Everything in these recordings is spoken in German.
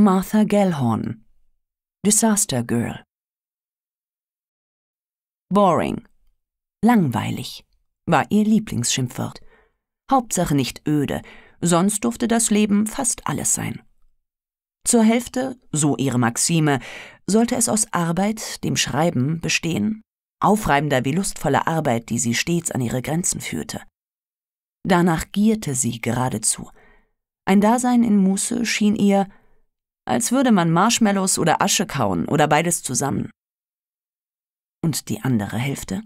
Martha Gellhorn Disaster Girl Boring Langweilig war ihr Lieblingsschimpfwort. Hauptsache nicht öde, sonst durfte das Leben fast alles sein. Zur Hälfte, so ihre Maxime, sollte es aus Arbeit, dem Schreiben, bestehen, aufreibender wie lustvolle Arbeit, die sie stets an ihre Grenzen führte. Danach gierte sie geradezu. Ein Dasein in Muße schien ihr, als würde man Marshmallows oder Asche kauen oder beides zusammen. Und die andere Hälfte?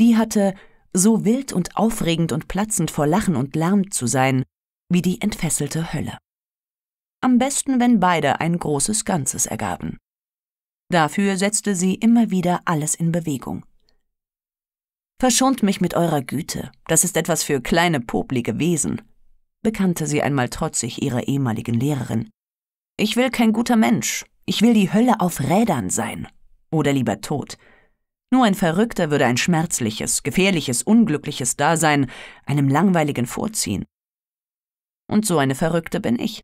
Die hatte, so wild und aufregend und platzend vor Lachen und Lärm zu sein, wie die entfesselte Hölle. Am besten, wenn beide ein großes Ganzes ergaben. Dafür setzte sie immer wieder alles in Bewegung. Verschont mich mit eurer Güte, das ist etwas für kleine poplige Wesen, bekannte sie einmal trotzig ihrer ehemaligen Lehrerin. Ich will kein guter Mensch, ich will die Hölle auf Rädern sein, oder lieber tot. Nur ein Verrückter würde ein schmerzliches, gefährliches, unglückliches Dasein einem langweiligen vorziehen. Und so eine Verrückte bin ich.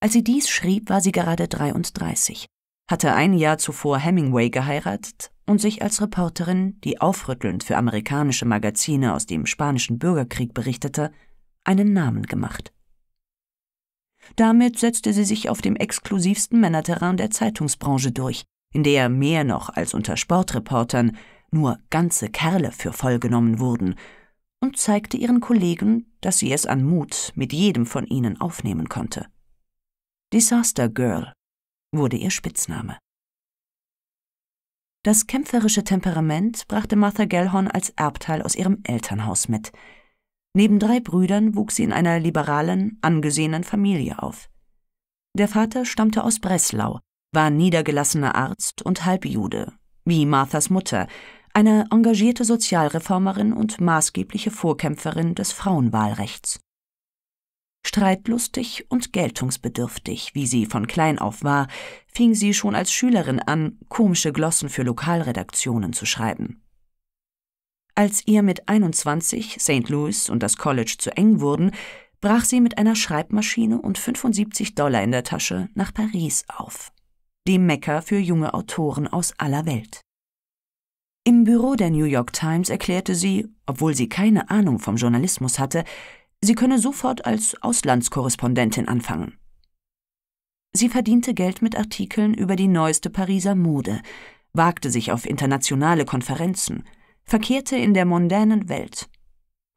Als sie dies schrieb, war sie gerade 33, hatte ein Jahr zuvor Hemingway geheiratet und sich als Reporterin, die aufrüttelnd für amerikanische Magazine aus dem spanischen Bürgerkrieg berichtete, einen Namen gemacht. Damit setzte sie sich auf dem exklusivsten Männerterrain der Zeitungsbranche durch, in der mehr noch als unter Sportreportern nur ganze Kerle für voll genommen wurden, und zeigte ihren Kollegen, dass sie es an Mut mit jedem von ihnen aufnehmen konnte. Disaster Girl wurde ihr Spitzname. Das kämpferische Temperament brachte Martha Gellhorn als Erbteil aus ihrem Elternhaus mit. Neben drei Brüdern wuchs sie in einer liberalen, angesehenen Familie auf. Der Vater stammte aus Breslau, war niedergelassener Arzt und Halbjude, wie Marthas Mutter, eine engagierte Sozialreformerin und maßgebliche Vorkämpferin des Frauenwahlrechts. Streitlustig und geltungsbedürftig, wie sie von klein auf war, fing sie schon als Schülerin an, komische Glossen für Lokalredaktionen zu schreiben. Als ihr mit 21 St. Louis und das College zu eng wurden, brach sie mit einer Schreibmaschine und 75 Dollar in der Tasche nach Paris auf dem Mekka für junge Autoren aus aller Welt. Im Büro der New York Times erklärte sie, obwohl sie keine Ahnung vom Journalismus hatte, sie könne sofort als Auslandskorrespondentin anfangen. Sie verdiente Geld mit Artikeln über die neueste Pariser Mode, wagte sich auf internationale Konferenzen, verkehrte in der mondänen Welt,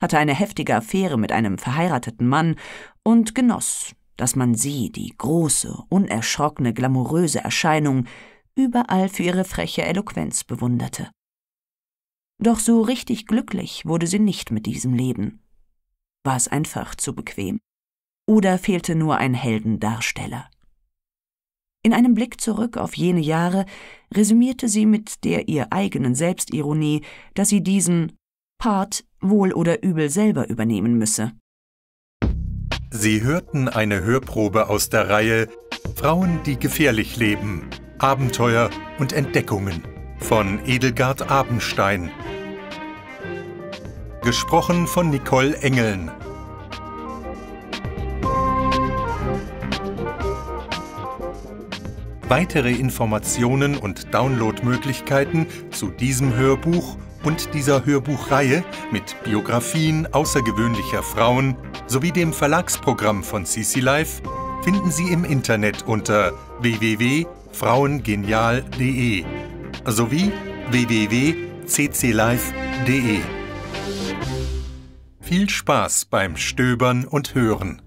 hatte eine heftige Affäre mit einem verheirateten Mann und genoss, dass man sie, die große, unerschrockene, glamouröse Erscheinung, überall für ihre freche Eloquenz bewunderte. Doch so richtig glücklich wurde sie nicht mit diesem Leben. War es einfach zu bequem? Oder fehlte nur ein Heldendarsteller? In einem Blick zurück auf jene Jahre resümierte sie mit der ihr eigenen Selbstironie, dass sie diesen Part wohl oder übel selber übernehmen müsse. Sie hörten eine Hörprobe aus der Reihe Frauen, die gefährlich leben. Abenteuer und Entdeckungen von Edelgard Abenstein. Gesprochen von Nicole Engeln. Weitere Informationen und Downloadmöglichkeiten zu diesem Hörbuch und dieser Hörbuchreihe mit Biografien außergewöhnlicher Frauen sowie dem Verlagsprogramm von CC Life finden Sie im Internet unter www.frauengenial.de sowie www.cclife.de. Viel Spaß beim Stöbern und Hören.